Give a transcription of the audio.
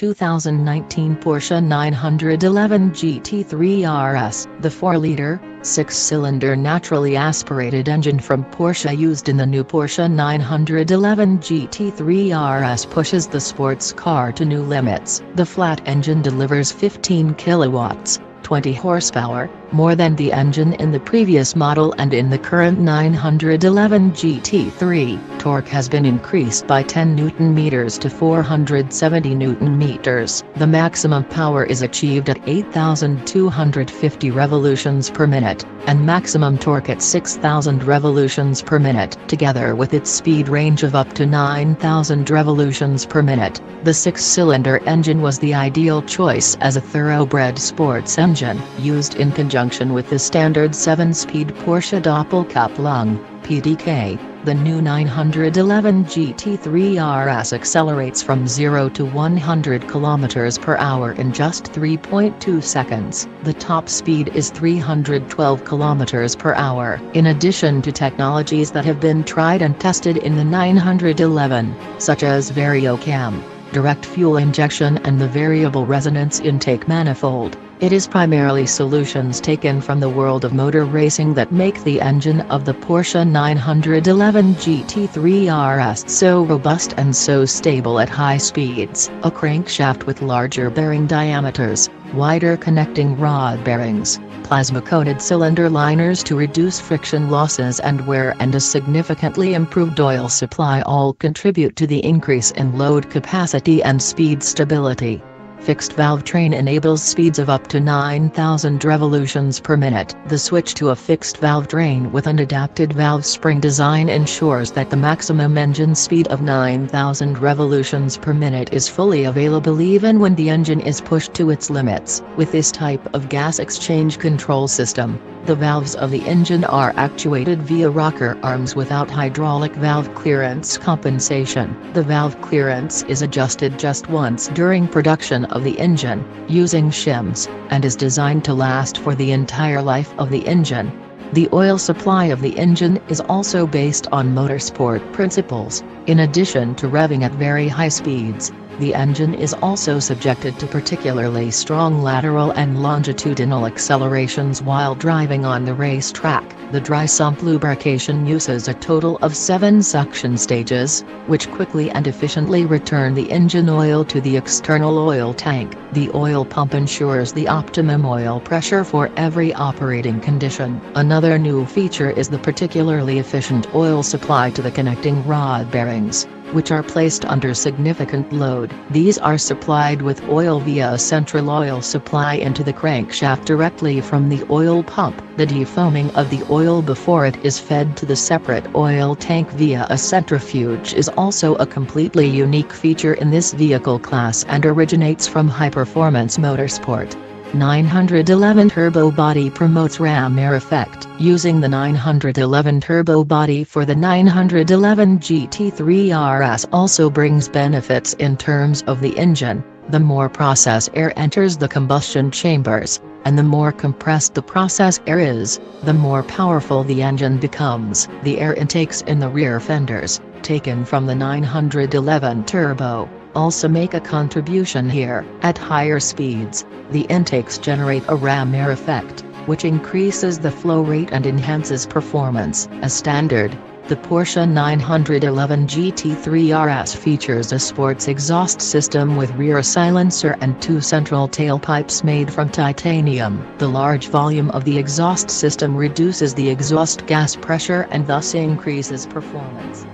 2019 Porsche 911 GT3 RS. The 4-liter, six-cylinder naturally aspirated engine from Porsche used in the new Porsche 911 GT3 RS pushes the sports car to new limits. The flat engine delivers 15 kilowatts, 20 horsepower, more than the engine in the previous model and in the current 911 GT3. Torque has been increased by 10 Nm to 470 Nm. The maximum power is achieved at 8,250 revolutions per minute, and maximum torque at 6,000 revolutions per minute. Together with its speed range of up to 9,000 revolutions per minute, the six-cylinder engine was the ideal choice as a thoroughbred sports engine. Used in conjunction with the standard 7-speed Porsche Doppelkupplung, PDK, the new 911 GT3 RS accelerates from 0 to 100 km per hour in just 3.2 seconds. The top speed is 312 km per hour. In addition to technologies that have been tried and tested in the 911, such as VarioCam, direct fuel injection and the variable resonance intake manifold, it is primarily solutions taken from the world of motor racing that make the engine of the Porsche 911 GT3 RS so robust and so stable at high speeds. A crankshaft with larger bearing diameters, wider connecting rod bearings, plasma-coated cylinder liners to reduce friction losses and wear and a significantly improved oil supply all contribute to the increase in load capacity and speed stability. Fixed valve train enables speeds of up to 9,000 revolutions per minute. The switch to a fixed valve train with an adapted valve spring design ensures that the maximum engine speed of 9,000 revolutions per minute is fully available even when the engine is pushed to its limits. With this type of gas exchange control system, the valves of the engine are actuated via rocker arms without hydraulic valve clearance compensation. The valve clearance is adjusted just once during production of the engine, using shims, and is designed to last for the entire life of the engine. The oil supply of the engine is also based on motorsport principles, in addition to revving at very high speeds. The engine is also subjected to particularly strong lateral and longitudinal accelerations while driving on the racetrack. The dry sump lubrication uses a total of seven suction stages, which quickly and efficiently return the engine oil to the external oil tank. The oil pump ensures the optimum oil pressure for every operating condition. Another new feature is the particularly efficient oil supply to the connecting rod bearings which are placed under significant load. These are supplied with oil via a central oil supply into the crankshaft directly from the oil pump. The defoaming of the oil before it is fed to the separate oil tank via a centrifuge is also a completely unique feature in this vehicle class and originates from high-performance motorsport. 911 turbo body promotes ram air effect. Using the 911 turbo body for the 911 GT3 RS also brings benefits in terms of the engine. The more process air enters the combustion chambers, and the more compressed the process air is, the more powerful the engine becomes. The air intakes in the rear fenders, taken from the 911 turbo, also make a contribution here. At higher speeds, the intakes generate a ram air effect, which increases the flow rate and enhances performance. As standard, the Porsche 911 GT3 RS features a sports exhaust system with rear silencer and two central tailpipes made from titanium. The large volume of the exhaust system reduces the exhaust gas pressure and thus increases performance.